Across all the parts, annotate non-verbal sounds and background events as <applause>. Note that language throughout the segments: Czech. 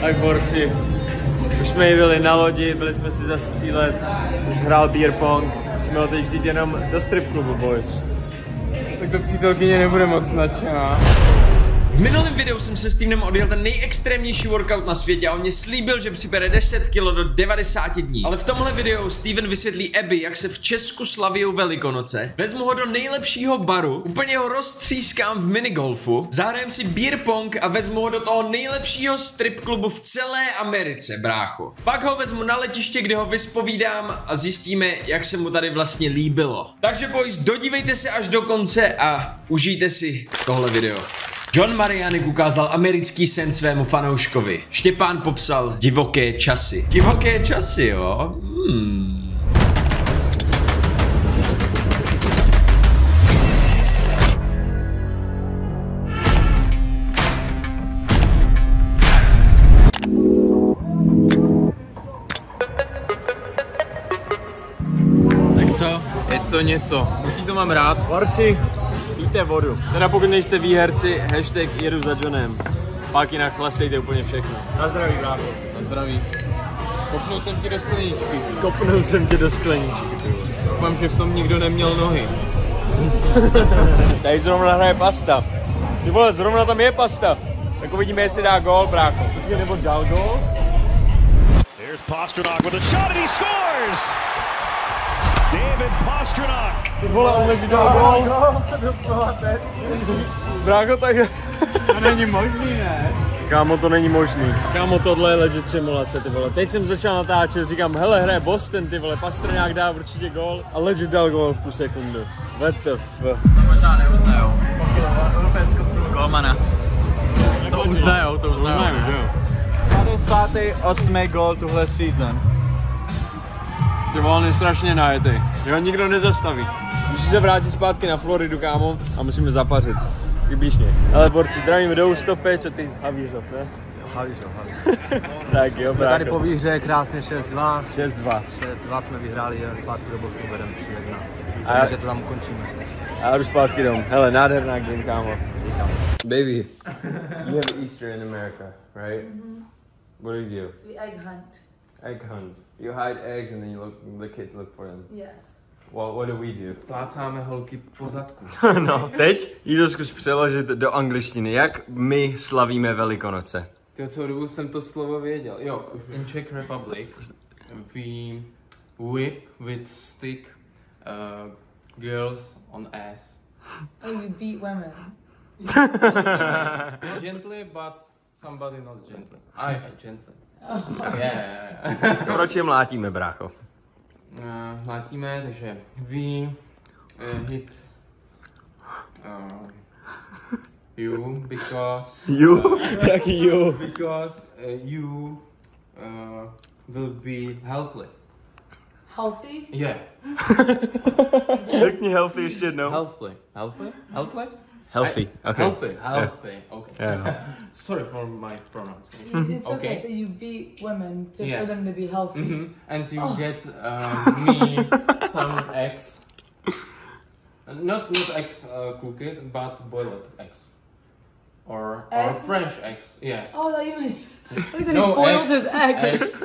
Tak borci, už jsme byli na lodi, byli jsme si zastřílet, už hrál beer pong, musíme ho teď vzít jenom do strip klubu, boys. Tak to přítelkyně nebude moc nadšená. V minulém videu jsem se s týmem odjel ten nejextrémnější workout na světě a on mě slíbil, že přibere 10 kg do 90 dní. Ale v tomhle videu Steven vysvětlí Abby, jak se v Česku slavijou Velikonoce. Vezmu ho do nejlepšího baru, úplně ho roztřískám v minigolfu, zahrajem si beer pong a vezmu ho do toho nejlepšího strip klubu v celé Americe, brácho. Pak ho vezmu na letiště, kde ho vyspovídám a zjistíme, jak se mu tady vlastně líbilo. Takže boys, dodívejte se až do konce a užijte si tohle video. John Marianek ukázal americký sen svému fanouškovi. Štěpán popsal divoké časy. Divoké časy, jo? Hmm. Tak co? Je to něco. Jaký to mám rád? Borci, pijte vodu. Teda pokud nejste výherci, hashtag jedu za Johnem. Pak jinak chlastejte úplně všechno. Na zdraví, brácho. Na zdraví. Kopnul jsem ti do skleničky. Kopnul jsem tě do skleničky. Doufám, že v tom nikdo neměl nohy. <laughs> Tady zrovna hraje pasta. Ty vole, zrovna tam je pasta. Tak uvidíme, jestli dá gól, brácho. Počkej, nebo dal gól? Here's Pasternak with a shot and he scores! David Pasternak. Ty vole, on už dal gól. Brácho, tak... To není možný, ne? Kámo, to není možný. Kámo, tohle je legit simulace, ty vole. Teď jsem začal natáčet, říkám, hele, hraje Boston, ty vole, Pastrňák dá určitě gól. A legit dal gól v tu sekundu. What the f... Možná neuznajou. Golmana. To uznajou, to uznajou. Uznajeme, že jo? 58. gol tuhle season. Ty vole, on je strašně najetý. Jo, nikdo nezastaví. Musí se vrátit zpátky na Floridu, kámo, a musíme zapařit. Vybíš mě. Ale borci, zdravím do Ústopy, co ty Havířov, ne? Havířo, Havířo. <laughs> Tak jo, Jsme tady po výhře krásně 6-2. 6-2. 6-2 jsme vyhráli zpátky do Bosnu, vedem 3-1. A- že to tam ukončíme. A já jdu zpátky domů. Hele, nádherná game, kámo. Baby, you have Easter in America, right? What do you do? The egg hunt. Egg hunt. You hide eggs and then you look, the kids look for them. Yes. Well, what do we do? Plácáme holky po zadku. <laughs> no, teď jí zkus přeložit do angličtiny. Jak my slavíme Velikonoce? Ty co dobu jsem to slovo věděl. Jo, in Czech Republic we whip with stick uh, girls on ass. Oh, you beat women. <laughs> Gently, but somebody not gently. I, I gently. Yeah. Proč je mlátíme, brácho? Uh, mlátíme, takže we uh, hit uh, you because You? Jaký you? because uh, you uh, will be healthy. Healthy? Yeah, <laughs> Řekni healthy ještě jednou. healthy, healthy, healthy, Healthy, okay. healthy, healthy. Okay. Yeah. <laughs> Sorry for my pronunciation. It's okay. Okay. So you beat women to, Yeah. for them to be healthy. hmm And you Oh. get <laughs> um, me some eggs. Not not eggs uh, cooked, but boiled eggs. Or, or Eggs? French eggs. Yeah. Oh, that you mean. <laughs> What is it? No, he boils eggs. his eggs. Eggs.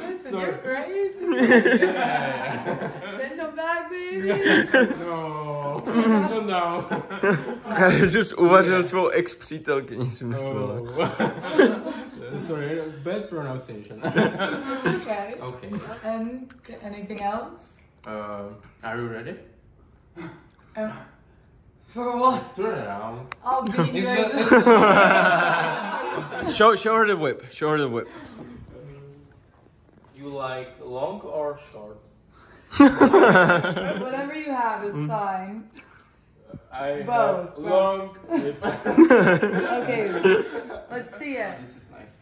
Listen, Sorry. you're crazy. Send them back, baby. no. no, no. Že jsi uvařil svou ex-přítelkyni, si myslela. Oh. Sorry, bad pronunciation. It's okay. okay. And anything else? Uh, are you ready? Um, for what? Turn around. I'll beat you guys. Show, show her the whip. Show her the whip. you like long or short? Whatever you have is fine. I Both, have both. long lip. Okay, let's see it. this is nice.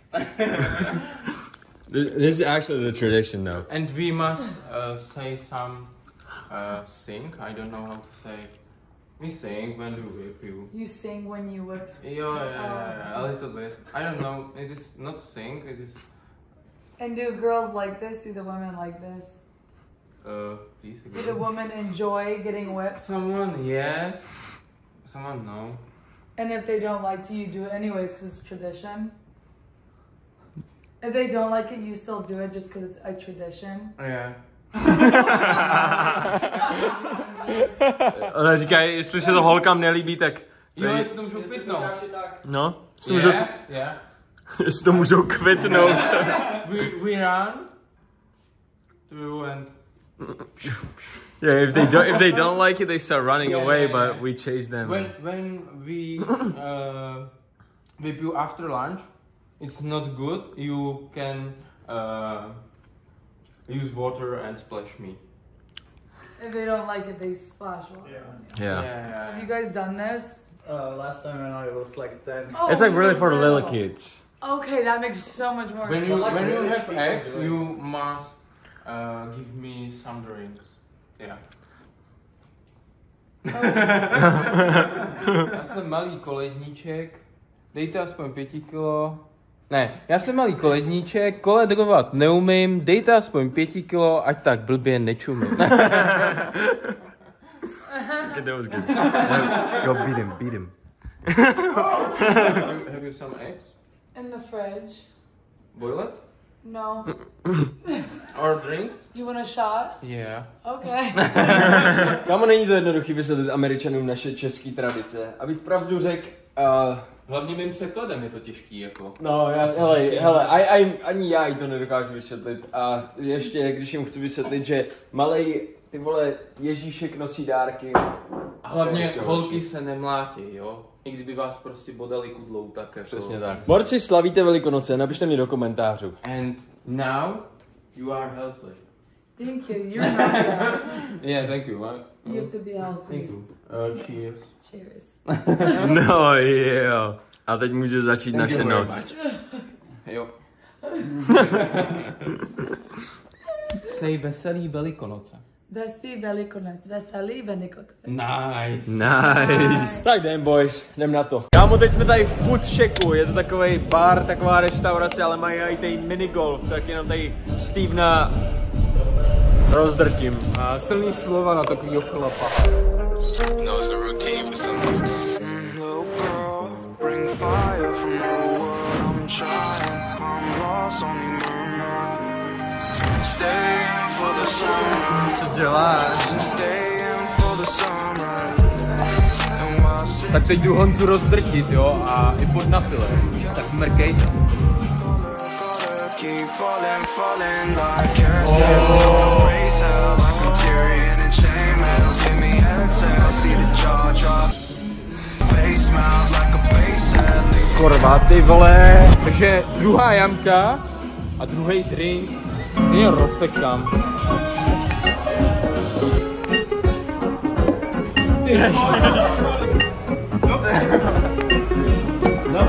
This, this is actually the tradition, though. And we must uh, say some uh, sing. I don't know how to say. We sing when we whip you. You sing when you whip. Yeah, yeah, yeah, yeah, a little bit. I don't know. It is not sing. It is. And do girls like this? Do the women like this? Uh, please Do the again. women enjoy getting whipped? Someone yes. Someone no. And if they don't like to, you do it anyways because it's tradition. If they don't like it, you still do it just because it's a tradition. Yeah. <laughs> Ona říká, jestli se to holkám nelíbí, tak... Jo, jestli to můžu kvitnout. No, jestli to můžou, Yeah, yeah. <laughs> jestli to můžou kvitnout. We, we run to you and yeah, if they don't, if they don't like it, they start running Yeah, away, yeah, but yeah. we chase them. when when we uh, with you after lunch, it's not good. You can uh, use water and splash me. If they don't like it, they splash water on you. Yeah. Have you guys done this? Uh, last time I know it was like 10. Oh, It's like really for the little little. kids. Okay, that makes so much more When sense. you when you have eggs, you must uh, give me some drinks. Yeah. já jsem malý koledníček, dejte aspoň pěti kilo. Ne, já jsem malý koledníček, koledrovat neumím, dejte aspoň pěti kilo, ať tak blbě nečumím. Okay, that was good. Go beat him, beat him. have you some eggs? In the fridge. Boiled? No. <laughs> Or drinks? You want a shot? Yeah. Okay. <laughs> Kámo, není to jednoduchý vysvětlit Američanům naše české tradice. Abych pravdu řekl, uh, Hlavně mým překladem je to těžký, jako. No, já, hele, hele, aj, aj, ani já jí to nedokážu vysvětlit. A ještě, když jim chci vysvětlit, že malej, ty vole, Ježíšek nosí dárky. A hlavně holky se nemlátí, jo? I kdyby vás prostě bodali kudlou, tak jako... Přesně tak. Borci, slavíte Velikonoce, napište mi do komentářů. And now you are healthy. Thank you. You're not that. <laughs> Yeah, thank you. You have to be healthy. Thank you. Uh, cheers. Cheers. <laughs> No jo. A teď může začít Thank naše noc. Jo. <laughs> Přeji veselý velikonoce. Vesí Velikonec. Veselý Velikonec. Nice. Nice. Tak jdem, boys, jdem na to. Kámo, teď jsme tady v Putšeku, je to takový bar, taková restaurace, ale mají i tady minigolf, tak jenom tady Stevena rozdrtím. A silný slova na takovýho chlapa. Little girl, bring fire from the world. Co děláš? Tak teď jdu Honzu rozdrtit, jo, a i pod napile. Tak mrkejte. keep falling, falling like carousel. Praise hell like a Tyrion and chainmail. Give me exhale, see the jaw drop. Face mount like a bass head. Kurva, ty vole. Takže druhá jamka a druhý drink. Stejně rozsekám. Ty No.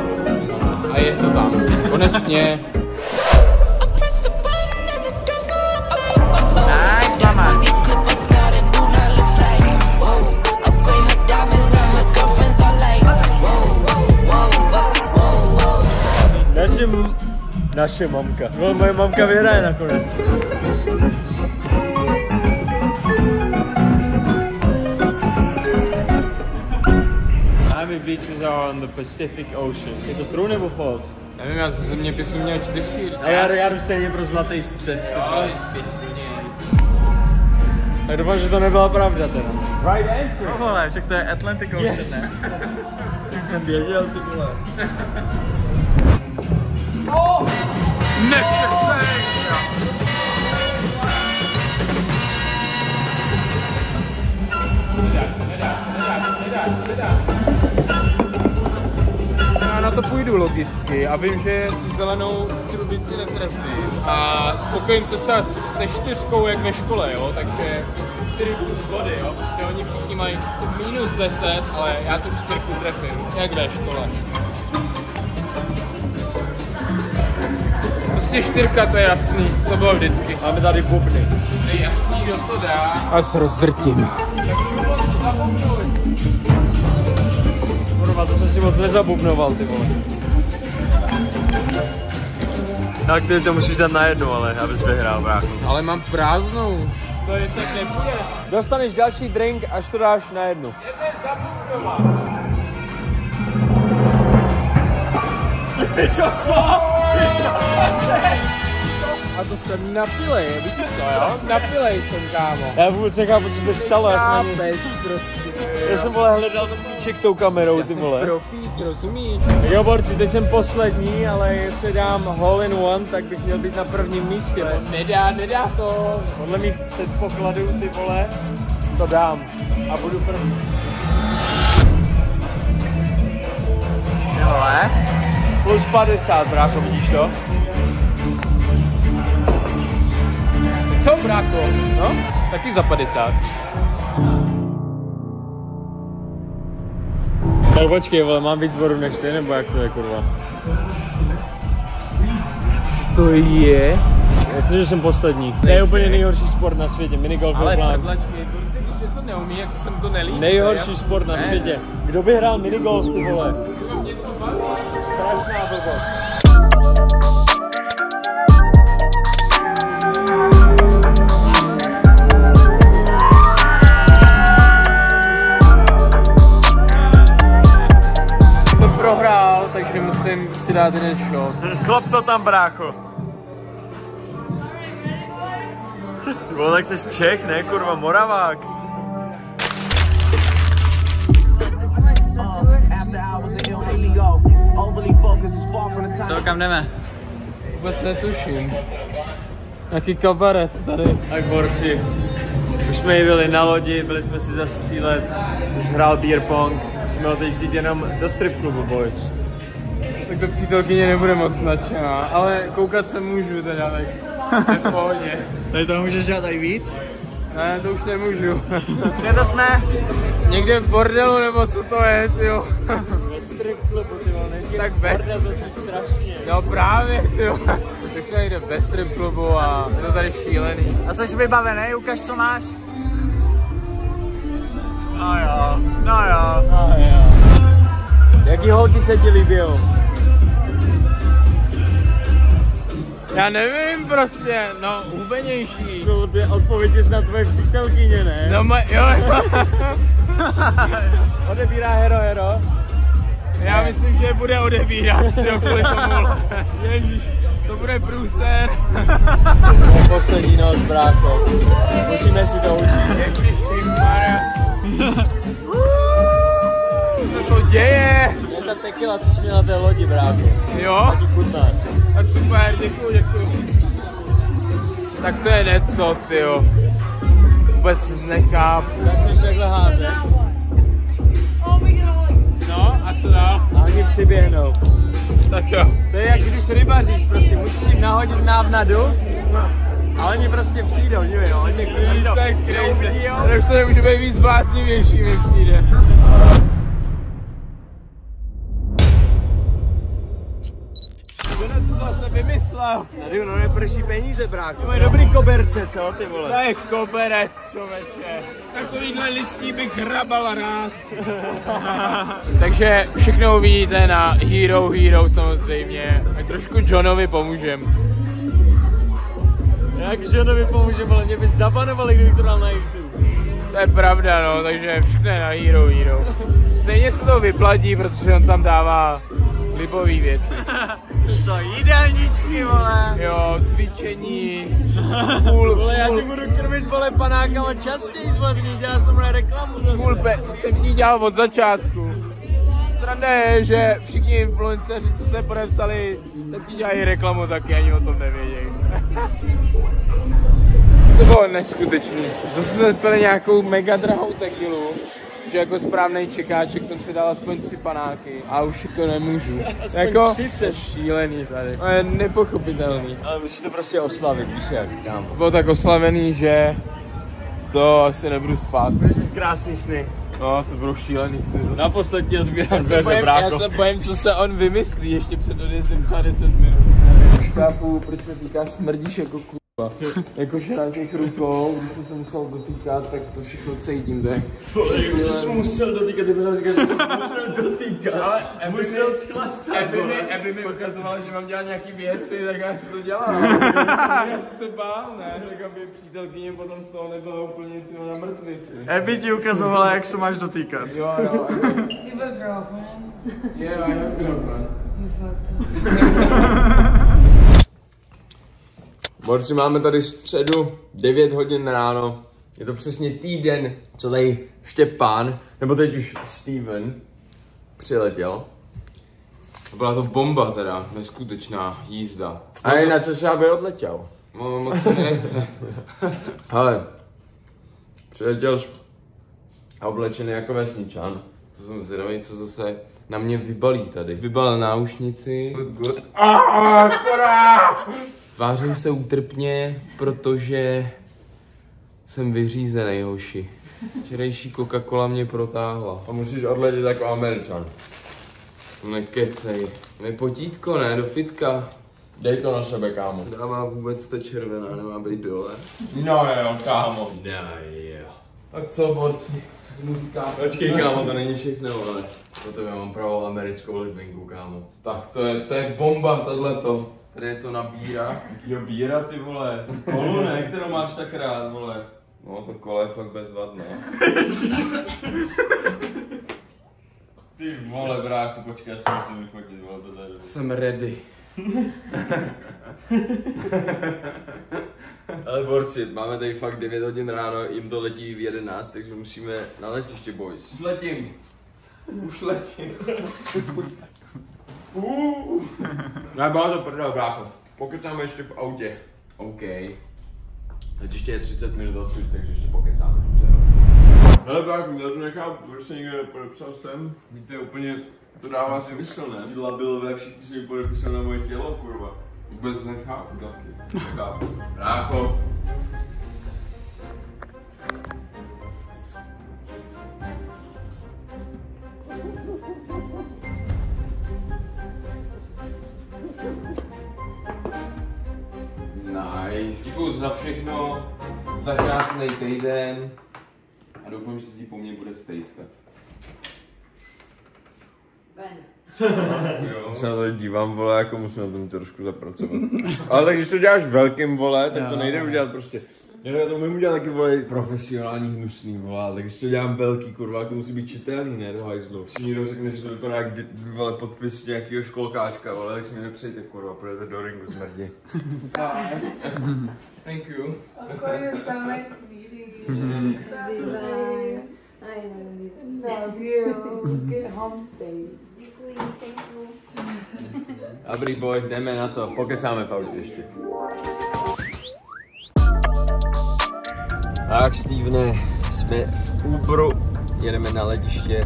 A je to tam. Konečně. Naše mamka. No, moje mamka vyhraje nakonec. Miami beaches are on the Pacific Ocean. Je to true nebo false? Nevím, já ze zeměpisu měl čtyřky. A já, já jdu stejně pro zlatý střed. Něj. Tak doufám, že to nebyla pravda teda. Right answer. No vole, však to je Atlantic Ocean, Yes. ne? Tak <laughs> jsem věděl, ty vole. Já na to půjdu logicky a vím, že tu zelenou trubici netrefím. A spokojím se třeba se čtyřkou jak ve škole, jo, takže 4 plus body, jo. Oni všichni mají minus 10, ale já tu čtyřku trefím, jak ve škole. Prostě čtyřka, to je jasný, to bylo vždycky. Máme tady bubny. To je jasný, kdo to dá. A s rozdrtím. Kurva, to jsem si moc nezabubnoval, ty vole. Tak ty to musíš dát na jednu, ale abys vyhrál, bráchu. Ale mám prázdnou. To je tak nepůjde. Dostaneš další drink, až to dáš na jednu. Jdeme zabudovat. <laughs> A to jsem napilej, vidíš to jo? Napilej jsem, kámo. Já vůbec nechápu, co se teď stalo, já jsem, ani, prostě. já jsem vole hledal ten míček tou kamerou, ty vole. Profík, rozumíš? Jo, borci, teď jsem poslední, ale jestli dám hole in one, tak bych měl být na prvním místě. Nedá, nedá to. Podle mých předpokladů, ty vole, to dám. A budu první. Ty vole. Plus 50, brácho, vidíš to? Co, bráko? No, taky za 50. Tak počkej, vole, mám víc bodů než ty, nebo jak to je, kurva? To je? Je to, že jsem poslední. To je úplně nejhorší sport na světě, minigolf Ale plán. prdlačky, prostě když něco neumí, jak se mi to nelíbí. Nejhorší sport na světě. Kdo by hrál minigolf, ty vole? Prohrál, takže musím si dát jeden shot. Klop to tam, brácho. Vole, tak jsi Čech, ne, kurva, Moravák. Co, kam jdeme? Vůbec netuším. Jaký kabaret tady. Tak borci, už jsme byli na lodi, byli jsme si zastřílet, už hrál beer pong, musíme ho teď vzít jenom do strip klubu, boys. Tak to přítelkyně nebude moc nadšená, ale koukat se můžu teda, tak to je v pohodě. <laughs> Tady to můžeš dělat i víc? Ne, to už nemůžu. <laughs> Kde to jsme? Někde v bordelu, nebo co to je, jo. <laughs> Strip klubu, ty vole, Tak bez- bordel, to jsi strašně. No právě, jo. Tak jsme někde ve strip klubu a je to tady šílený. A jsi vybavený, ukaž co máš. No jo, no jo. A jo. Jaký holky se ti líbí? Já nevím prostě, no hubenější. To je odpověď je snad tvoje přítelkyně, ne? No ma, jo, <laughs> <laughs> Odebírá hero, hero. Já myslím, že bude odebírat, <laughs> jo, kvůli tomu. To bude průser. <laughs> Poslední noc, brácho. Musíme si to užít. Co to děje? Je ta tequila, co jsi měl na té lodi, brácho. Jo? Taky chutná. Tak super, děkuju, děkuju. Tak to je něco, tyjo. Vůbec nechápu. Začneš takhle házet a co dál? a oni přiběhnou. Tak jo. To je jak když rybaříš, prostě musíš jim nahodit návnadu a oni prostě přijdou, dívej, no, oni vidí, jo? crazy. už to nemůže být víc bláznivější, mi přijde. Tady no neprší peníze, brácho. To je dobrý koberce, co, ty To vole? je koberec, člověče. Takovýhle listí bych hrabal rád. <laughs> Takže všechno uvidíte na Hero Hero samozřejmě. Tak trošku Johnovi pomůžem. Jak ženovi pomůžeme, ale mě by zabanovali, kdybych to dal na YouTube. To je pravda, no, takže všechno je na Hero Hero. Stejně se to vyplatí, protože on tam dává libový věci. <laughs> Co, jídelníčky, vole. Jo, cvičení, <laughs> půl, Vole, já půl, ti budu krmit, vole, panákama častěji, vole, ty děláš tomu reklamu zase. půl pe, jsem ti dělal od začátku. Sranda je, že všichni influenceři, co se podepsali, tak ti dělají reklamu taky, ani o tom nevědějí. <laughs> to bylo neskutečný. Zase jsme pili nějakou mega drahou tequilu, že jako správný čekáček jsem si dal aspoň tři panáky a už jako nemůžu. <laughs> Aspoň jako, 30. to je šílený tady. To je nepochopitelný. Ale musíš to prostě oslavit, víš jak, kámo. Bylo tak oslavený, že to asi nebudu spát. Budeš mít krásný sny. No, to bylo šílený. sny. Naposled ti odbírám Já se bojím, já se bojím, co se on vymyslí ještě před odjezdem třeba 10 minut. Už chápu, proč se říká smrdíš jako kurva. <laughs> Jakože na těch rukou, když jsem se musel dotýkat, tak to všechno cítím, je. Už jsi se musel dotýkat, ty pořád říkáš, že jsi musel dotýkat. Ale musel schlastat, Aby mi, aby mi ukazoval, že mám dělat nějaký věci, tak já si to dělám. <laughs> Já jsem se bál, ne? Tak aby přítelkyně potom z toho nebyla úplně ty na mrtvici. Ebi ti ukazovala, jak se máš dotýkat. Jo, jo, you have a girlfriend. yeah, I have girlfriend. You fucked up. <laughs> Borci, máme tady středu, 9 hodin ráno. Je to přesně týden, co tady Štěpán, nebo teď už Steven, přiletěl. Byla to bomba teda, neskutečná jízda. A jinak co aby odletěl. No, moc se nechce. <laughs> Hele, přiletěl jsi oblečený jako vesničan. To jsem zvědavý, co zase na mě vybalí tady. Vybal náušnici. Tvářím se útrpně, protože jsem vyřízený, hoši. Včerejší Coca-Cola mě protáhla. A musíš odletět jako američan. Nekecej. Nepotítko, ne, do fitka. Dej to na sebe, kámo. Dává vůbec ta červená, nemá být dole. No jo, kámo. No jo. Tak co, borci? Co mu říkáte? Počkej, kámo, to není všechno, ale. To já mám pravou americkou libinku, kámo. Tak to je, to je bomba, tohleto. Tady je to nabírá. Jo, bíra, ty vole. Kolu, ne, kterou máš tak rád, vole. No, to kolo je fakt bezvadné. Ty vole, bráchu, počkej, já si musím vyfotit, vole, to tady. Jsem ready. <laughs> Ale borci, máme tady fakt 9 hodin ráno, jim to letí v 11, takže musíme na letiště, boys. Letím. Už letím. <laughs> Ne, byla to prdel, brácho. Pokecáme ještě v autě. OK. Letiště je 30 minut odsud, takže ještě pokecáme. Ale brácho, já to nechápu, proč se nikdo nepodepsal sem? To je úplně, to dává smysl, ne? Labilové, všichni si mi podepisali na moje tělo, kurva. Vůbec nechápu taky. Nechápu. Brácho. Nice. Děkuji za všechno, za krásný týden a doufám, že se ti po mně bude stejskat. Já se na to dívám, vole, jako musím na tom trošku zapracovat. Ale tak když to děláš velkým, vole, tak to nejde udělat prostě. Já to umím udělat taky, vole, profesionální hnusný, vole, ale tak když to dělám velký, kurva, tak to musí být čitelný, ne, do hajzlu. Si někdo řekne, že to vypadá jak, vole, podpis nějakého školkáčka, vole, tak si mě nepřejte, kurva, půjdete do ringu smrdě. <laughs> Thank you. Of course, you're so nice meeting you. Bye. I love you. Love you. Get home safe. Děkuji, thank you. Dobrý boys, jdeme na to, pokecáme v autě ještě. Tak, Stevene, jsme v Uberu, jedeme na letiště,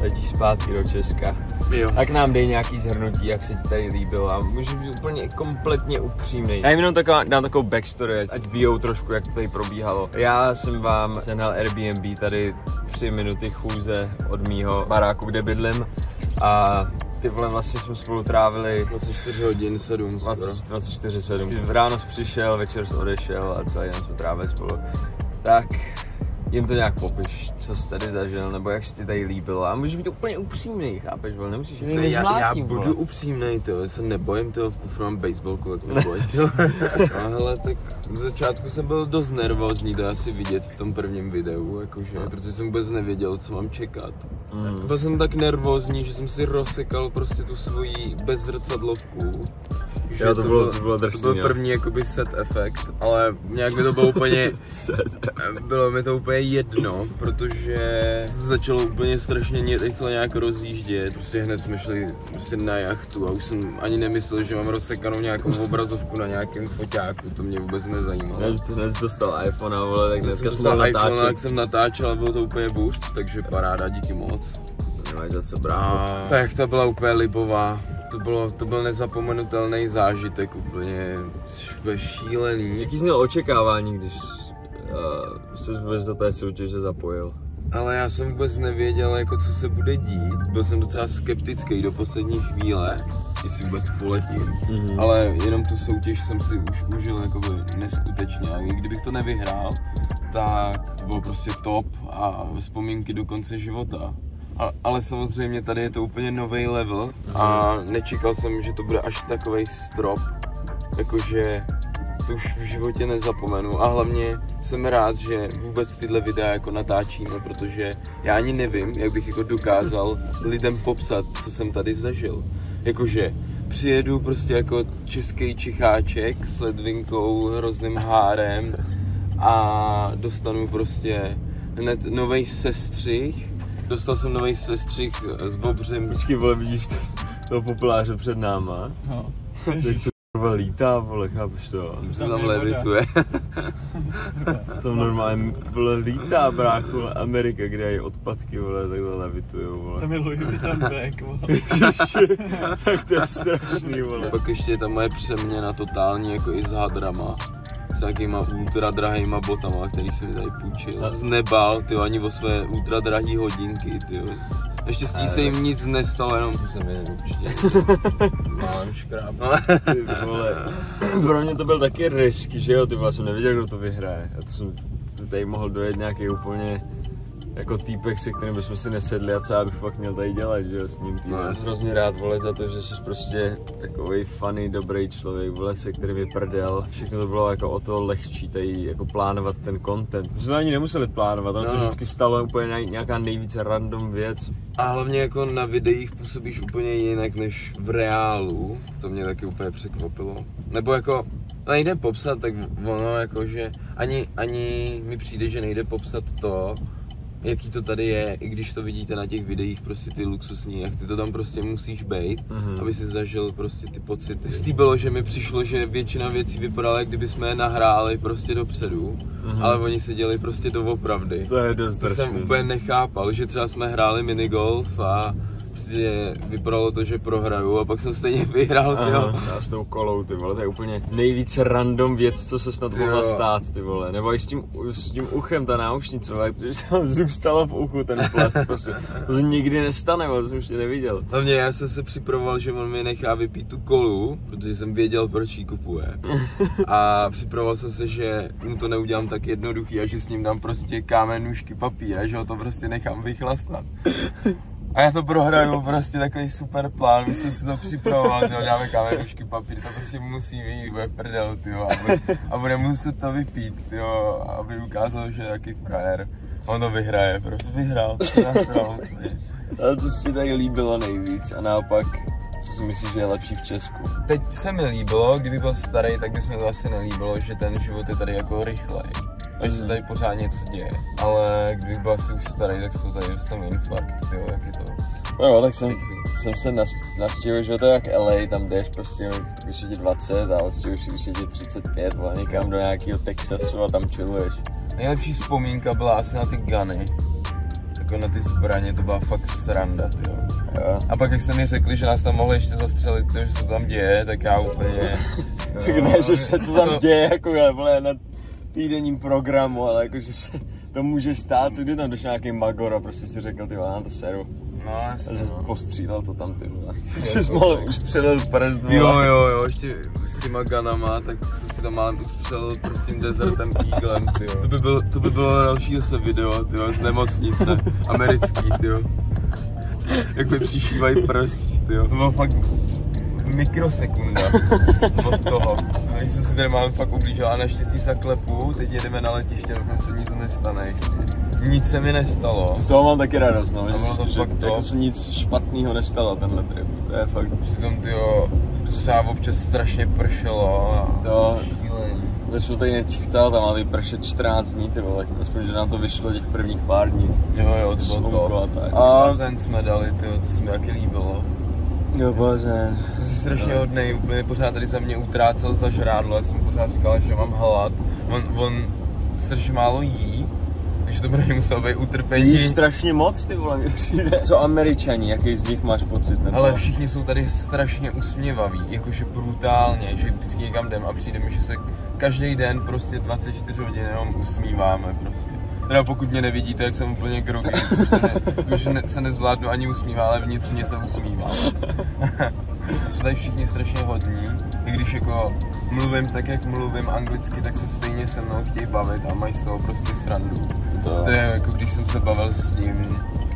letíš zpátky do Česka. Jo. Tak nám dej nějaký zhrnutí, jak se ti tady líbilo a můžeš být úplně kompletně upřímný. Já jim jenom taková, dám takovou backstory, ať- víjou trošku, jak to tady probíhalo. Já jsem vám sehnal Airbnb tady 3 minuty chůze od mýho baráku, kde bydlím a ty vole vlastně jsme spolu trávili 24 hodin, 7 skoro. 20, 24 7. Ráno jsi přišel, večer jsi odešel a celý den jsme trávili spolu. Tak jim to nějak popiš, co jsi tady zažil, nebo jak se ti tady líbilo. A můžeš být úplně upřímný, chápeš, vole, nemusíš To já, já budu upřímný, to já se nebojím toho, v kufru mám baseballku, <laughs> jak neboj. A hele, tak v začátku jsem byl dost nervózní, to asi vidět v tom prvním videu, jakože, protože jsem vůbec nevěděl, co mám čekat. Mm. Byl jsem tak nervózní, že jsem si rozsekal prostě tu svoji bezzrcadlovku. Že Jo, to bylo- to bylo To drsný, byl jo. první jakoby set efekt, ale nějak mi to bylo úplně <laughs> bylo mi to úplně jedno, protože se začalo úplně strašně ně- rychle nějak rozjíždět. Prostě hned jsme šli prostě na jachtu a už jsem ani nemyslel, že mám rozsekanou nějakou <laughs> obrazovku na nějakém foťáku, to mě vůbec nezajímalo. Hned jsi dostal iPhone, vole, tak dneska jsem jsme dostal iPhone, jak jsem natáčel a bylo to úplně boost, takže paráda, díky moc. Nemáš za co, brácho. A tak to byla úplně libová. To, bylo, to byl nezapomenutelný zážitek úplně ve šílený. Jaký jsi měl očekávání, když uh, jsi vůbec do té soutěže zapojil? Ale já jsem vůbec nevěděl, jako co se bude dít. Byl jsem docela skeptický do poslední chvíle, jestli vůbec poletím. Mhm. Ale jenom tu soutěž jsem si už užil jakoby neskutečně. A i kdybych to nevyhrál, tak to bylo prostě top a vzpomínky do konce života. A, ale samozřejmě tady je to úplně nový level a nečekal jsem, že to bude až takový strop. Jakože to už v životě nezapomenu a hlavně jsem rád, že vůbec tyhle videa jako natáčíme, protože já ani nevím, jak bych jako dokázal lidem popsat, co jsem tady zažil. Jakože přijedu prostě jako český čicháček s ledvinkou, hrozným hárem a dostanu prostě hned nový sestřih. Dostal jsem nový sestřih s bobřem. Počkej, vole, vidíš to, toho populáře před náma? No. Tak to kurva lítá, vole, chápeš to? Se tam levituje. To <laughs> tam normálně, vole, lítá, bráchu, Amerika, kde je odpadky, vole, takhle levitujou, vole. Tam je Louis Vuitton bag, vole. <laughs> Ježiši, tak to je strašný, vole. Pak ještě je tam moje přeměna totální jako i s hadrama. S nějakýma ultra drahýma botama, který si mi tady půjčil. Z nebal, ty ani o své ultra drahý hodinky, ty Naštěstí se jim nic nestalo, jenom tu jsem je určitě <laughs> málem škráp. Ty vole, <clears throat> pro mě to byl taky risk, že jo, ty vole, jsem nevěděl, kdo to vyhraje. Já to jsem tady mohl dojet nějaký úplně jako týpek, se kterým bychom si nesedli a co já bych fakt měl tady dělat, že jo, s ním týmem. No, No, hrozně rád, vole, za to, že jsi prostě takový funny, dobrý člověk, vole, se kterým je prdel. Všechno to bylo jako o to lehčí tady jako plánovat ten content. My jsme ani nemuseli plánovat, tam se No. vždycky stalo úplně nějak- nějaká nejvíce random věc. A hlavně jako na videích působíš úplně jinak než v reálu. To mě taky úplně překvapilo. Nebo jako, nejde popsat, tak ono jako, že ani, ani mi přijde, že nejde popsat to, jaký to tady je, i když to vidíte na těch videích, prostě ty luxusní jachty, to tam prostě musíš bejt, Mhm. aby si zažil prostě ty pocity. Hustý bylo, že mi přišlo, že většina věcí vypadala, jak kdyby jsme je nahráli prostě dopředu, Mhm. ale oni se děli prostě doopravdy. To je dost To jsem úplně nechápal, že třeba jsme hráli minigolf a prostě vypadalo to, že prohraju a pak jsem stejně <laughs> vyhrál, ty jo. Já s tou kolou, ty vole, to je úplně nejvíc random věc, co se snad Ty mohla stát, ty vole. Nebo i s tím, s tím uchem, ta náušnice, vole, <laughs> že tam zůstala v uchu ten plast, prostě. To se nikdy nestane, vole, to jsem ještě neviděl. Hlavně já jsem se připravoval, že on mi nechá vypít tu kolu, protože jsem věděl, proč ji kupuje. <laughs> A připravoval jsem se, že mu to neudělám tak jednoduchý a že s ním dám prostě kámen, nůžky, papír a že ho to prostě nechám vychlastat. A já to prohraju, prostě takový super plán, už jsem si to připravoval, jo, dáme kámen, nůžky, papír, to prostě musí vyjít, bude prdel, tyjo, a, bude, a bude muset to vypít, tyjo, aby ukázal, že je jaký frajer. On to vyhraje, prostě vyhrál, nasral. Ale co se ti tady líbilo nejvíc a naopak, co si myslíš, že je lepší v Česku? Teď se mi líbilo, kdyby byl starý, tak by se mi to asi nelíbilo, že ten život je tady jako rychlej. A že se tady pořád něco děje. Ale kdybych byl asi už starý, tak se to tady dostanu infarkt, tyjo, jak je to. No, tak jsem, jsem se nas- nastěhul, že to je jak LA, tam jdeš prostě, když je ti 20 a odstěhuješ si, když je ti 35, vole, někam do nějakého Texasu a tam chilluješ. Nejlepší vzpomínka byla asi na ty guny. Jako na ty zbraně, to byla fakt sranda, tyjo. Jo. A pak jak jste mi řekli, že nás tam mohli ještě zastřelit, tyjo, že se to tam děje, tak já úplně... Tak <laughs> ne, že se to tam <laughs> děje jako já, vole, na týdenním programu, ale jako, že se <laughs> to může stát, co kdy tam došel nějaký magor a prostě si řekl, ty vole, na to seru. No, A jasně, že no. postřílel to tam, ty vole. <laughs> <laughs> Že jsi mohl ustřelit prst. Jo, jo, jo, ještě s těma ganama, tak jsem si tam málem ustřelil prostě tím desertem Eaglem, tyjo. To by, byl, to by bylo další zase video, tyjo, z nemocnice, americký, tyjo. Jak mi přišívají prst, tyjo. To bylo fakt mikrosekunda <laughs> od toho. A jsem si tady málem fakt ublížil a naštěstí se klepu, teď jedeme na letiště, doufám se nic nestane ještě. Nic se mi nestalo. Z toho mám taky radost, no, bylo to že, že to. jako se nic špatného nestalo tenhle trip. To je fakt, Přitom, tyjo, třeba občas strašně pršelo a to, šílený. začalo tady něco chcel, tam má vypršet 14 dní, ty vole, aspoň, že nám to vyšlo těch prvních pár dní. Jo, jo, to bylo to. a tak. A jsme dali, tyjo, to se mi taky líbilo. Jo, bazén. Jsi strašně hodnej, úplně pořád tady za mě utrácel za žrádlo, já jsem pořád říkal, že mám hlad. On, on strašně málo jí, takže to pro něj muselo být utrpení. Jíš strašně moc, ty vole, mi přijde. Co američani, jaký z nich máš pocit? Nebo? Ale všichni jsou tady strašně usměvaví, jakože brutálně, že vždycky někam jdem a přijde mi, že se každý den prostě 24 hodin jenom usmíváme prostě. Teda pokud mě nevidíte, jak jsem úplně groggy, už se, ne, už ne, se nezvládnu ani usmívat, ale vnitřně se usmívám. <laughs> jsou tady všichni strašně hodní, i když jako mluvím tak, jak mluvím anglicky, tak se stejně se mnou chtějí bavit a mají z toho prostě srandu. To- To je jako když jsem se bavil s tím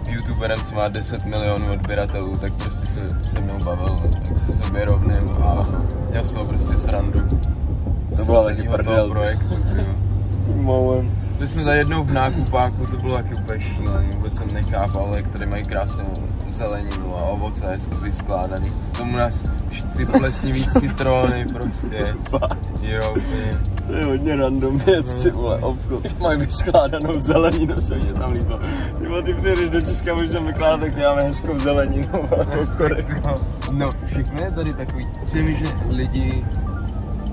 youtuberem, co má 10 milionů odběratelů, tak prostě se se mnou bavil, jak se sobě rovným a měl z toho prostě srandu. To byla Z taky prdel. toho projektu. S tím mouem. My jsme za jednou v nákupáku, to bylo taky úplně šílený, vůbec jsem nechápal, jak tady mají krásnou zeleninu a ovoce vyskládaný. Tomu nás ty plesnivý citrony prostě. Jo, úplně. To je hodně random věc, ty vole, obchod. Mají vyskládanou zeleninu, se mě tam líbilo. Ty vole, ty přijedeš do Česka, můžeš tam vykládat, tak máme hezkou zeleninu obchodech. No, všechno je tady takový, přijím, že lidi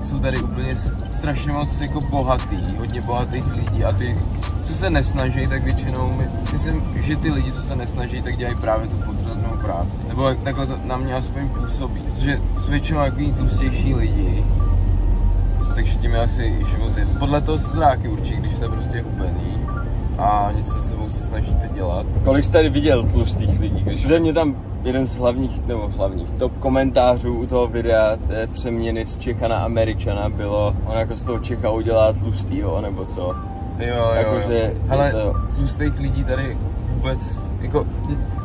jsou tady úplně strašně moc jako bohatý, hodně bohatých lidí a ty, co se nesnaží, tak většinou, my, myslím, že ty lidi, co se nesnaží, tak dělají právě tu podřadnou práci. Nebo takhle to na mě aspoň působí, protože jsou většinou takový tlustější lidi, takže tím je asi život je. Podle toho se to taky určí, když jste prostě hubený a něco se sebou se snažíte dělat. Kolik jsi tady viděl tlustých lidí? Když že mě tam jeden z hlavních, nebo hlavních top komentářů u toho videa té přeměny z Čecha na Američana bylo, on jako z toho Čecha udělá tlustýho, nebo co? Jo, jo, Jakože jo. je Ale to- tlustých lidí tady vůbec, jako,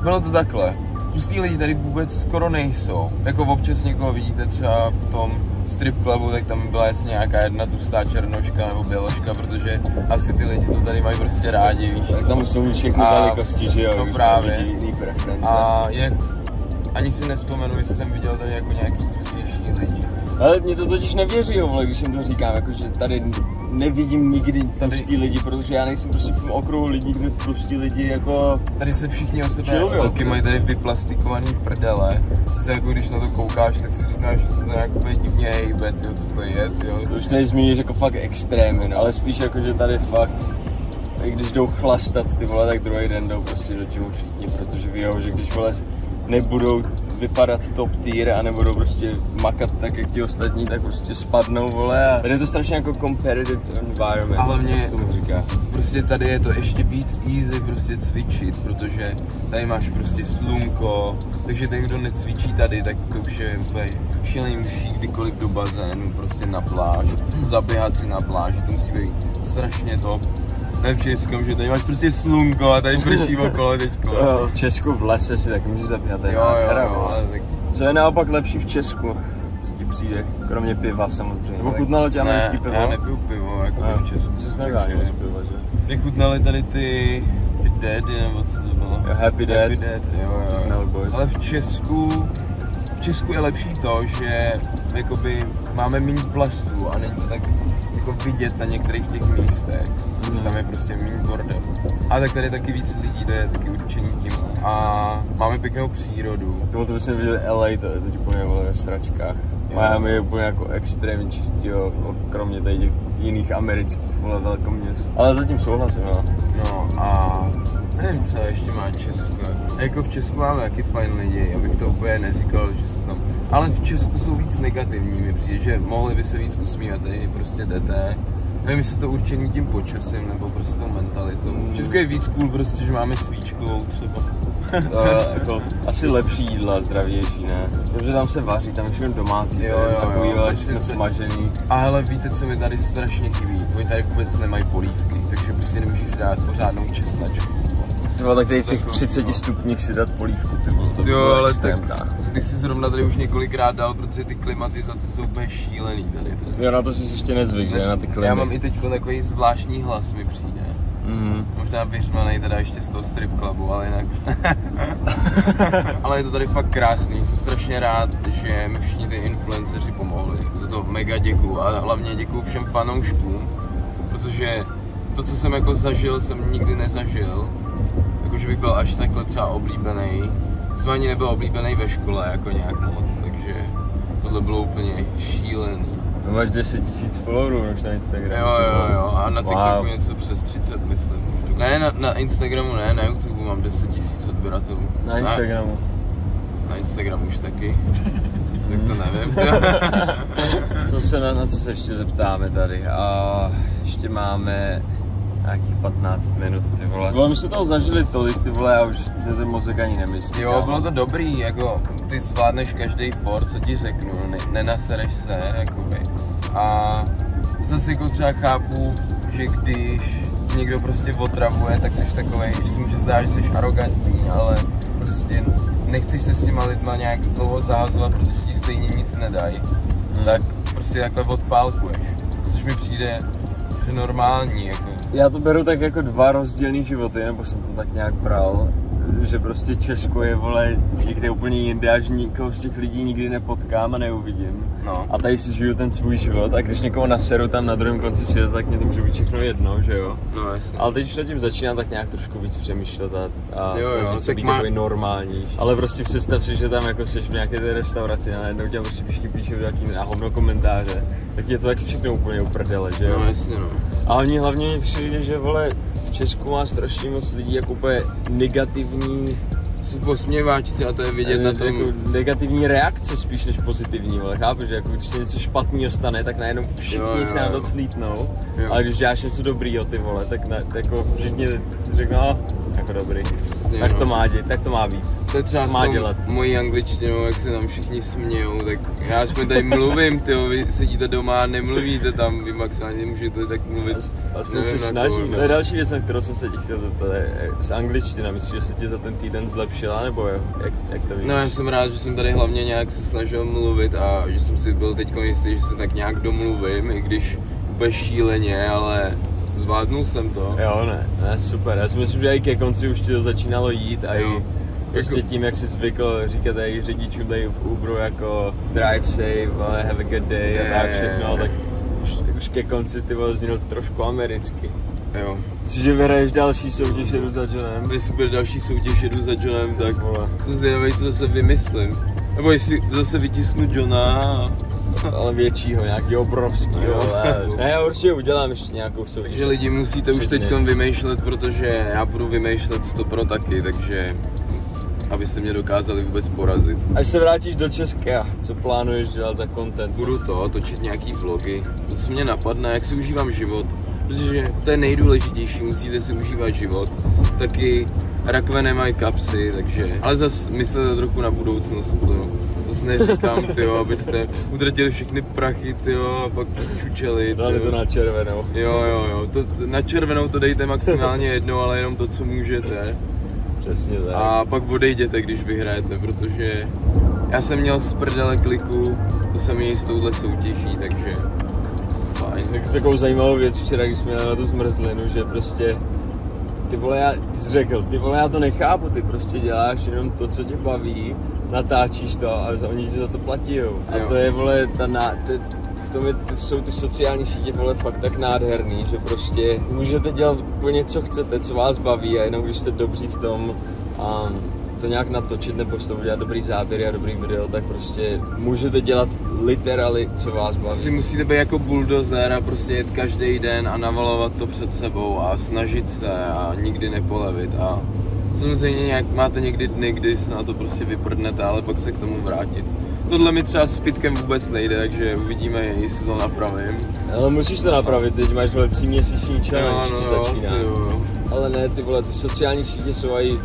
bylo to takhle. Tlustý lidi tady vůbec skoro nejsou. Jako občas někoho vidíte třeba v tom strip clubu, tak tam byla jasně nějaká jedna tlustá černoška nebo běloška, protože asi ty lidi to tady mají prostě rádi, víš Tak tam mít všechny A- velikosti, že jo? No právě. lidi jiný preference. A je, ani si nespomenu, jestli jsem viděl tady jako nějaký tlustější lidi. Ale mě to totiž nevěří, vole, když jim to říkám, jakože tady nevidím nikdy tlustý lidi, protože já nejsem prostě v tom okruhu lidí, kde tlustí lidi jako... Tady se všichni o sebe velky mají tady vyplastikovaný prdele. Sice jako když na to koukáš, tak si říkáš, že se to nějak úplně divně hejbe, tyjo, co to je, tyjo. Už tady zmíníš jako fakt extrémy, no. Ale spíš jako, že tady fakt, i když jdou chlastat ty vole, tak druhý den jdou prostě do čemu všichni, protože ví, že když vole nebudou vypadat top tier a nebudou prostě makat tak, jak ti ostatní, tak prostě spadnou, vole. A je to strašně jako competitive environment, A hlavně- jak tomu říká. Prostě tady je to ještě víc easy prostě cvičit, protože tady máš prostě slunko, takže ten, kdo necvičí tady, tak to už je úplně šílený, musí kdykoliv do bazénu, prostě na pláž, zaběhat si na pláži, to musí být strašně top. Ne, všichni říkám, že tady máš prostě slunko a tady prší <laughs> okolo teďko. To, v Česku v lese si taky můžeš zabíhat, je Jo, jo, nádhera, jo, tak Co je naopak lepší v Česku? Co ti přijde? Kromě piva samozřejmě. Nebo chutnalo tě americký ne, pivo? já nepiju pivo, jako A, v Česku. Jsi nedá takže- nic piva, že? Mě chutnaly tady ty, ty Daddy, nebo co to bylo? Jo, Happy Dad. Happy Dad, jo, jo. Boys. Ale v Česku, v Česku je lepší to, že jakoby máme méně plastů a není to tak jako vidět na některých těch místech, že tam je prostě méně bordel. A tak tady je taky víc lidí, to je taky určený tím. A máme pěknou přírodu. To to bychom viděli LA, to je teď úplně ve sračkách. Jo. Miami je úplně jako extrémně čistý, jo, kromě tady těch jiných amerických vole velkoměst. Ale zatím souhlasím, no. No a nevím, co ještě má Česko. Jako v Česku máme taky fajn lidi, abych to úplně neříkal, že jsou tam. Ale v Česku jsou víc negativní, mi přijde, že mohli by se víc usmívat, tady prostě jdete. Nevím, jestli to určení tím počasím, nebo prostě tou mentalitou. V Česku je víc cool prostě, že máme svíčkovou třeba. To <laughs> je jako asi lepší jídla, zdravější, ne? Protože tam se vaří, tam je všechno domácí, Jo, jo, takový jo, všechno se- smažený. A hele, víte, co mi tady strašně chybí? Oni tady vůbec nemají polívky, takže prostě nemůžeš si dát pořádnou česnačku. Tyvo, tak tady v těch 30 stupních si dát polívku, ty vole, to Jo, bylo ale extrém, tak brácho. bych si zrovna tady už několikrát dal, protože ty klimatizace jsou úplně šílený tady. tady. Jo, na to jsi ještě nezvyk, že? Na ty klimy. Já mám i teď takový zvláštní hlas mi přijde. Mhm. Možná vyřmanej teda ještě z toho strip clubu, ale jinak. <laughs> ale je to tady fakt krásný, jsem strašně rád, že mi všichni ty influenceři pomohli. Za to mega děkuju a hlavně děkuju všem fanouškům, protože to, co jsem jako zažil, jsem nikdy nezažil. Jakože bych byl až takhle třeba oblíbený. Jsem ani nebyl oblíbený ve škole jako nějak moc, takže tohle bylo úplně šílený. No máš 10 000 followerů už na Instagramu. Jo, jo, jo, a na TikToku Wow. něco přes 30, myslím. Ne, na, na Instagramu ne, na YouTube mám 10 tisíc odběratelů. Na Instagramu. Na, na Instagramu už taky. <laughs> tak to nevím. <laughs> Co se na, na co se ještě zeptáme tady? A ještě máme nějakých 15 minut, ty vole. Vole, my jsme toho zažili tolik, ty vole, a už ten mozek ani nemyslím. jo, bylo to dobrý, jako ty zvládneš každý for, co ti řeknu, ne, nenasereš se, jakoby. A zase jako třeba chápu, že když někdo prostě otravuje, tak jsi takovej, že si může zdát, že jsi arrogantní, ale prostě nechceš se s těma lidma nějak dlouho zahazovat, protože ti stejně nic nedají. Tak prostě takhle odpálkuješ. Což mi přijde, že normální, jako já to beru tak jako dva rozdílný životy, nebo jsem to tak nějak bral, že prostě Česko je, vole, někde úplně jinde, až nikoho z těch lidí nikdy nepotkám a neuvidím. No. A tady si žiju ten svůj život a když někoho naseru tam na druhém konci světa, tak mě to může být všechno jedno, že jo? No jasně. Ale teď už nad tím začínám tak nějak trošku víc přemýšlet a, a Jo, jo, snažit se tak být má- takový normální. Ale prostě představ si, že tam jako seš v nějaké té restauraci a najednou tě prostě všichni píšou nějaký na hovno komentáře, tak je to taky všechno úplně uprdele, že jo? No jasně no. A hlavně, hlavně mi přijde, že vole, v Česku má strašně moc lidí jako úplně negativní, Jsou posměváčci a to je vidět na tom, jako negativní reakce spíš než pozitivní, ale chápu, že jako když se něco špatného stane, tak najednou všichni Jo, jo, se na to slítnou, Jo. ale když děláš něco dobrýho, ty vole, tak ne, jako všichni řeknou, no, jako dobrý, Přesně, tak no. to má dět, tak to má být. to je třeba má s tou dělat. mojí angličtinou, jak se tam všichni smějou, tak já aspoň tady mluvím, ty vy sedíte doma a nemluvíte tam, vy maximálně nemůžete tak mluvit. Aspoň nevím, se jako, snaží. no. To je další věc, na kterou jsem se tě chtěl zeptat, je, z angličtina, myslíš, že se ti za ten týden zlepšila, nebo jo? jak, jak to vidíš? No já jsem rád, že jsem tady hlavně nějak se snažil mluvit a že jsem si byl teď jistý, že se tak nějak domluvím, i když úplně šíleně, ale zvládnul jsem to. Jo, ne, ne, super. Já si myslím, že i ke konci už ti to začínalo jít a i Jo. prostě Jako- tím, jak jsi zvykl říkat i řidičům tady v Uberu jako drive safe, have a good day a tak Je, všechno, je, je. tak už, už ke konci ty vole zněl jsi trošku americky. Jo. Myslíš, že vyhraješ další soutěž jedu za Johnem? Jestli bude další soutěž jedu za Johnem, tak Vole. jsem zvědavý, co zase vymyslím. Nebo jestli zase vytisnu Johna a... Ale většího, nějakého obrovského. Jo. Ne, já určitě udělám ještě nějakou soutěž. Takže lidi musíte už teď vymýšlet, protože já budu vymýšlet 100 pro taky, takže abyste mě dokázali vůbec porazit. Až se vrátíš do Česka, co plánuješ dělat za content? Budu to, točit nějaký vlogy, to co mě napadne, jak si užívám život, protože to je nejdůležitější, musíte si užívat život. Taky rakve nemají kapsy, takže, ale zas myslete trochu na budoucnost, to, neříkám, tyjo, abyste utratili všechny prachy, tyjo, a pak čučeli, Dali to na červenou. Jo, jo, jo, to, na červenou to dejte maximálně jednou, ale jenom to, co můžete. Přesně tak. A pak odejděte, když vyhrajete, protože já jsem měl z prdele kliku, to jsem i s touhle soutěží, takže fajn. Tak takovou zajímavou věc včera, když jsme jeli na tu zmrzlinu, že prostě ty vole, já, ty jsi řekl, ty vole, já to nechápu, ty prostě děláš jenom to, co tě baví, natáčíš to a oni ti za to platí, jo. A Jo. to je, vole, ta ná, ty, v tom je, ty, jsou ty sociální sítě, vole, fakt tak nádherný, že prostě můžete dělat úplně co chcete, co vás baví a jenom když jste dobří v tom a to nějak natočit nebo z toho udělat dobrý záběry a dobrý video, tak prostě můžete dělat literally, co vás baví. Si musíte být jako buldozer a prostě jet každý den a navalovat to před sebou a snažit se a nikdy nepolevit a samozřejmě nějak máte někdy dny, kdy se na to prostě vyprdnete, ale pak se k tomu vrátit. Tohle mi třeba s fitkem vůbec nejde, takže uvidíme, jestli to napravím. Ale musíš to napravit, teď máš vole tři měsíční challenge, no, ti jo, začíná. jo, jo. Ale ne, ty vole, ty sociální sítě jsou i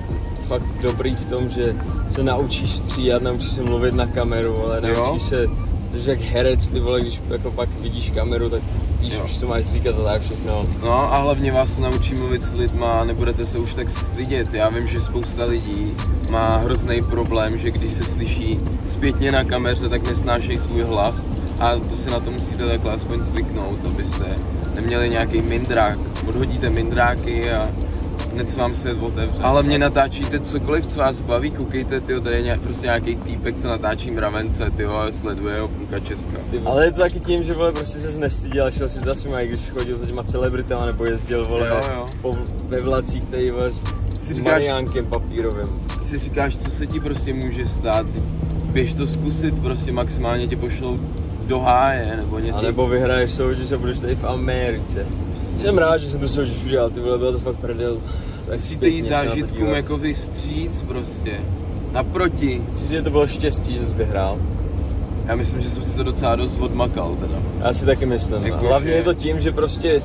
fakt dobrý v tom, že se naučíš stříhat, naučíš se mluvit na kameru, ale Jo. naučíš se, že jak herec, ty vole, když jako pak vidíš kameru, tak víš Jo. už, co máš říkat a tak všechno. No a hlavně vás to naučí mluvit s lidma a nebudete se už tak stydět. Já vím, že spousta lidí má hrozný problém, že když se slyší zpětně na kameře, tak nesnášejí svůj hlas a to si na to musíte takhle aspoň zvyknout, abyste neměli nějaký mindrák. Odhodíte mindráky a hned se vám svět otevře. A hlavně natáčíte cokoliv, co vás baví, koukejte, tyjo, tady je nějak, prostě nějaký týpek, co natáčí mravence, tyjo, a sleduje ho půlka Česka. Ale je to taky tím, že vole, prostě se nestyděl a šel si za svým, když chodil za těma celebritama nebo jezdil vole, Jo, jo. Po, ve vlacích tady vole, s říkáš- Mariánkem papírovým. Ty si říkáš, co se ti prostě může stát, běž to zkusit, prostě maximálně tě pošlou do háje, nebo něco. A nebo vyhraješ soutěž a budeš tady v Americe. Jsem rád, že jsem tu soutěž udělal, ty vole, bylo to fakt prdel. Tak Musíte jít zážitkům jako vystříc prostě. Naproti. Myslím si, že to bylo štěstí, že jsi vyhrál. Já myslím, že jsem si to docela dost odmakal teda. Já si taky myslím. Jako, Jako Hlavně že- je to tím, že prostě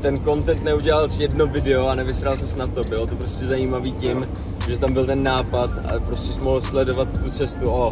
ten content neudělal si jedno video a nevysral se na to. Bylo to prostě zajímavý tím, že tam byl ten nápad a prostě jsi mohl sledovat tu cestu. O,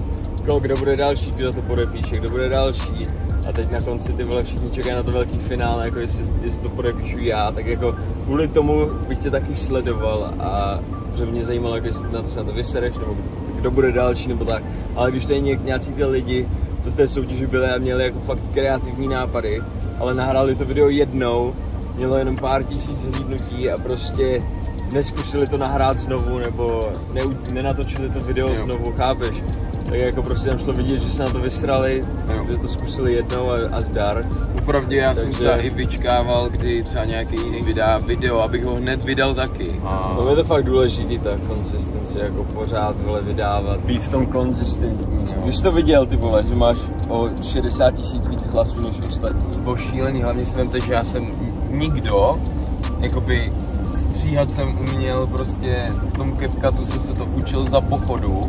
kdo bude další, kdo to podepíše, kdo bude další. A teď na konci ty vole všichni čekají na to velký finále, jako jestli, jestli to podepíšu já, tak jako kvůli tomu bych tě taky sledoval a protože mě zajímalo, jako jestli na to, se na to vysereš, nebo kdo bude další, nebo tak. Ale když tady něk, nějací ty lidi, co v té soutěži byli a měli jako fakt kreativní nápady, ale nahráli to video jednou, mělo jenom pár tisíc zhlídnutí a prostě neskusili to nahrát znovu, nebo ne, nenatočili to video Jo. znovu, chápeš? Tak jako prostě tam šlo vidět, že se na to vysrali, Jo. že to zkusili jednou a, a zdar. Popravdě já jsem Takže- třeba i vyčkával, kdy třeba nějaký jiný vydá video, abych ho hned vydal taky. A To je to fakt důležitý, ta konsistenci, jako pořád vole vydávat, být v tom konzistentní. Jo. Když jsi to viděl, ty vole, že máš o 60 tisíc víc hlasů než ostatní. bylo šílený, hlavně si vemte, že já jsem nikdo, jakoby stříhat jsem uměl prostě, v tom CapCutu jsem se to učil za pochodu,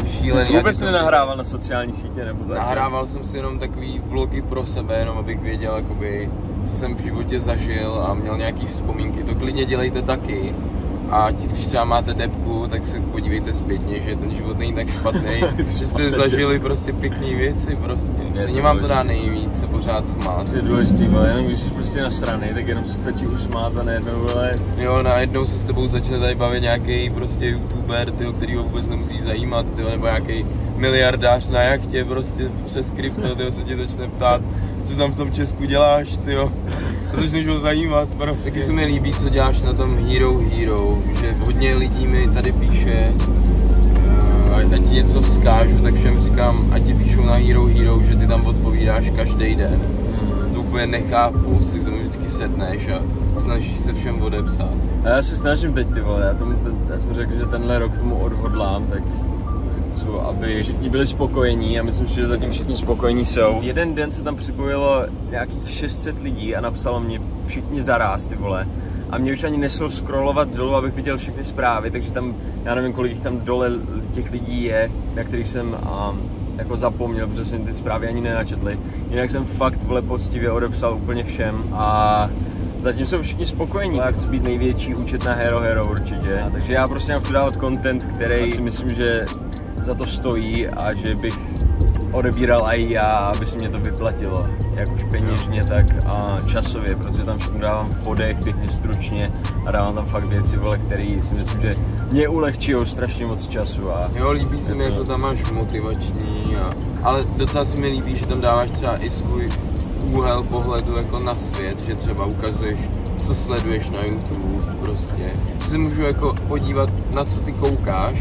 Ty šílený. jsi vůbec nenahrával na sociální sítě nebo tak? Nahrával jsem si jenom takový vlogy pro sebe, jenom abych věděl, jakoby, co jsem v životě zažil a měl nějaký vzpomínky. To klidně dělejte taky. A když třeba máte depku, tak se podívejte zpětně, že ten život není tak špatný, <laughs> že jste zažili prostě pěkné věci prostě. Stejně to vám to dá nejvíc se pořád smát. To je důležitý, vole, jenom když jsi prostě na strany, tak jenom se stačí usmát a najednou, vole, Jo, najednou se s tebou začne tady bavit nějaký prostě youtuber, tyjo, který ho vůbec nemusí zajímat, tyjo, nebo nějaký miliardář na jachtě prostě přes krypto, tyjo, se tě začne ptát, co tam v tom Česku děláš, tyjo. To začneš ho zajímat prostě. Taky se mi líbí, co děláš na tom Hero Hero, že hodně lidí mi tady píše, eh, ať ti něco vzkážu, tak všem říkám, ať ti píšou na Hero Hero, že ty tam odpovídáš každý den. To úplně nechápu, si k tomu vždycky sedneš a snažíš se všem odepsat. A já se snažím teď ty vole, já, tomu, já jsem řekl, že tenhle rok tomu odhodlám, tak chci, aby všichni byli spokojení a myslím si, že zatím všichni spokojení jsou. Jeden den se tam připojilo nějakých 600 lidí a napsalo mě všichni zaráz ty vole. A mě už ani neslo scrollovat dolů, abych viděl všechny zprávy, takže tam, já nevím, kolik tam dole těch lidí je, na kterých jsem um, jako zapomněl, protože jsem ty zprávy ani nenačetli. Jinak jsem fakt vole poctivě odepsal úplně všem a Zatím jsou všichni spokojení. Já chci být největší účet na Hero Hero určitě. Takže já prostě chci dávat content, který si myslím, že za to stojí a že bych odebíral i já, aby se mě to vyplatilo. Jak už peněžně, tak a časově, protože tam všechno dávám v bodech, pěkně stručně a dávám tam fakt věci, vole, které si myslím, že mě ulehčí strašně moc času. A Jo, líbí se mi, jak to tam máš motivační, a, ale docela se mi líbí, že tam dáváš třeba i svůj úhel pohledu jako na svět, že třeba ukazuješ, co sleduješ na YouTube, prostě. Že se můžu jako podívat, na co ty koukáš,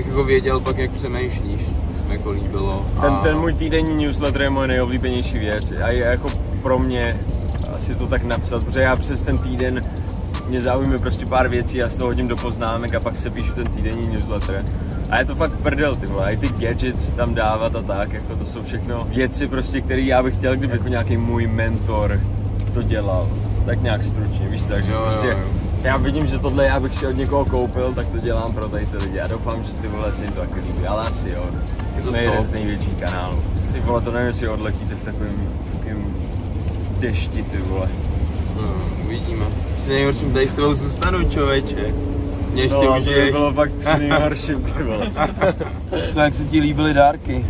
bych jako věděl pak, jak přemýšlíš, se mi jako líbilo. Ten, a- ten můj týdenní newsletter je moje nejoblíbenější věc a je jako pro mě asi to tak napsat, protože já přes ten týden mě zaujme prostě pár věcí, já z toho hodím do poznámek a pak se píšu ten týdenní newsletter. A je to fakt prdel, ty vole, i ty gadgets tam dávat a tak, jako to jsou všechno věci prostě, které já bych chtěl, kdyby jako nějaký můj mentor to dělal. Tak nějak stručně, víš co, takže Jo, jo, prostě jo. Já vidím, že tohle já bych si od někoho koupil, tak to dělám pro tady ty lidi. A doufám, že ty vole se jim to taky líbí, ale asi jo. Je to jeden z největších kanálů. Ty vole, to nevím, jestli odletíte v takovém, v takovém dešti, ty vole. No, uvidíme. Při nejhorším tady s tebou zůstanu, člověče. Mě ještě no, to by bylo fakt při nejhorším, ty vole. <laughs> Co, jak se ti líbily dárky?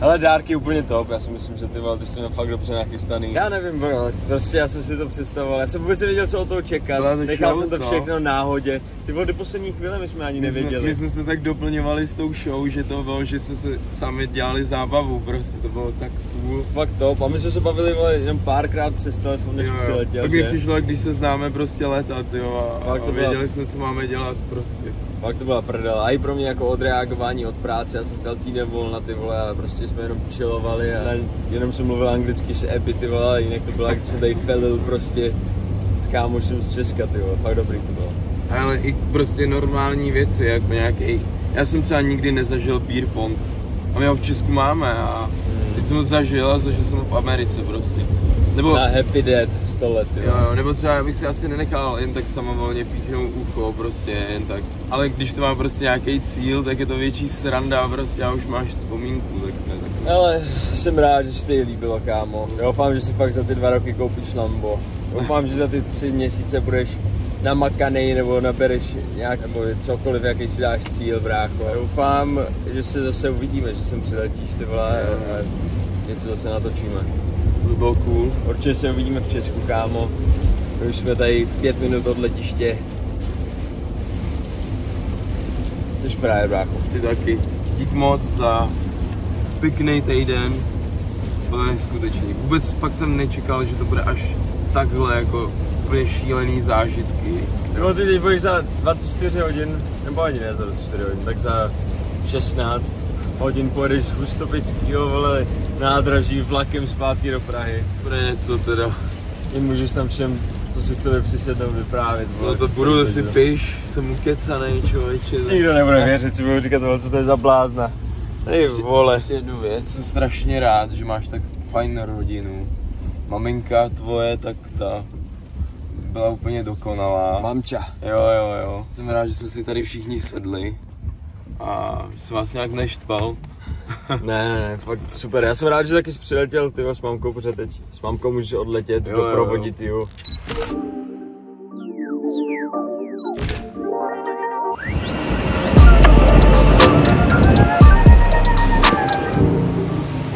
Ale dárky úplně top, já si myslím, že ty vole, ty jsi měl fakt dobře nachystaný. Já nevím, bro, prostě já jsem si to představoval, já jsem vůbec nevěděl, co od toho čekat, to nechal jsem to co? všechno náhodě. Ty vole, do poslední chvíle my jsme ani My jsme, nevěděli. my jsme se tak doplňovali s tou show, že to bylo, že jsme se sami dělali zábavu, prostě to bylo tak cool. Fakt top, a my jsme se bavili vole, jenom párkrát přes telefon, než Jo, přiletěl, Tak mi přišlo, když se známe prostě letat, jo, a, Fakt to a byla- věděli jsme, co máme dělat prostě. Fakt to byla prdel. A i pro mě jako odreagování od práce, já jsem si dal týden volna ty vole a prostě jsme jenom chillovali a jenom jsem mluvil anglicky s Epi ty vole, a jinak to bylo, jak jsem tady felil prostě s kámošem z Česka ty vole, fakt dobrý to bylo. Ale i prostě normální věci, jako nějaký. Já jsem třeba nikdy nezažil beer pong. A my ho v Česku máme a teď jsem ho zažil a zažil jsem ho v Americe prostě. Nebo, Na Happy Dead 100 let, jo, jo, nebo třeba já bych si asi nenechal jen tak samovolně píchnout ucho, prostě jen tak. Ale když to má prostě nějaký cíl, tak je to větší sranda, prostě a už máš vzpomínku, tak ne, tak Ale jsem rád, že se ti líbilo, kámo. Doufám, že si fakt za ty dva roky koupíš Lambo. Doufám, že za ty tři měsíce budeš namakanej nebo nabereš nějak, nebo cokoliv, jaký si dáš cíl, brácho. Doufám, že se zase uvidíme, že sem přiletíš, ty vole, a něco zase natočíme. to by bylo cool. Určitě se uvidíme v Česku, kámo. My už jsme tady pět minut od letiště. Jsi frajer, brácho. Ty taky. Dík moc za pěkný týden. Bylo neskutečný. Vůbec fakt jsem nečekal, že to bude až takhle jako úplně šílený zážitky. Nebo ty teď budeš za 24 hodin, nebo ani ne za 24 hodin, tak za 16 hodin pojedeš z Hustopickýho, vole, nádraží vlakem zpátky do Prahy. Bude něco teda. I můžeš tam všem, co si k tobě přisednou, vyprávět. No vole, to co budu si piš, jsem ukecanej člověče. Nikdo nebude věřit, si budu říkat, vole, co to je za blázna. Hej, vole. Ještě jednu věc, jsem strašně rád, že máš tak fajn rodinu. Maminka tvoje, tak ta byla úplně dokonalá. Mamča. Jo, jo, jo. Jsem rád, že jsme si tady všichni sedli a že jsem vás nějak neštval. Ne, ne, ne, fakt super. Já jsem rád, že taky jsi přiletěl tyho s mamkou, protože teď s mamkou můžeš odletět, Jo, jo, jo. doprovodit ju.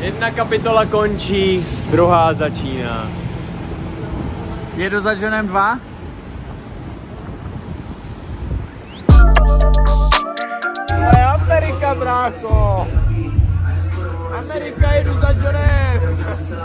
Jedna kapitola končí, druhá začíná. Jedu za Johnem 2? To je Amerika, brácho! Amerika, jedu za Johnem!